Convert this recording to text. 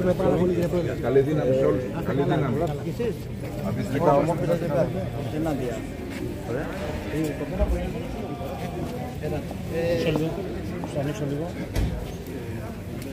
Ευχαριστούμε πάρα πολύ κύριε Πρόεδρε. Καλή δύναμη σε όλους. Καλή δύναμη. Κοίτα, ομόφυλος δεν υπάρχει. Ενάντια. Ωραία. Ε, ε, Μισό λίγο. Στο ανοίξω λίγο.